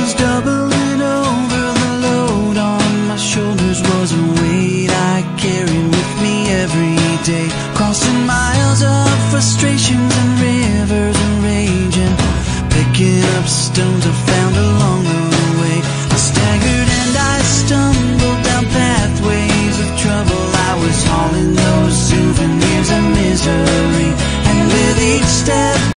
was doubling over the load on my shoulders was a weight I carried with me every day. Crossing miles of frustrations and rivers and raging, picking up stones I found along the way. I staggered and I stumbled down pathways of trouble. I was hauling those souvenirs of misery.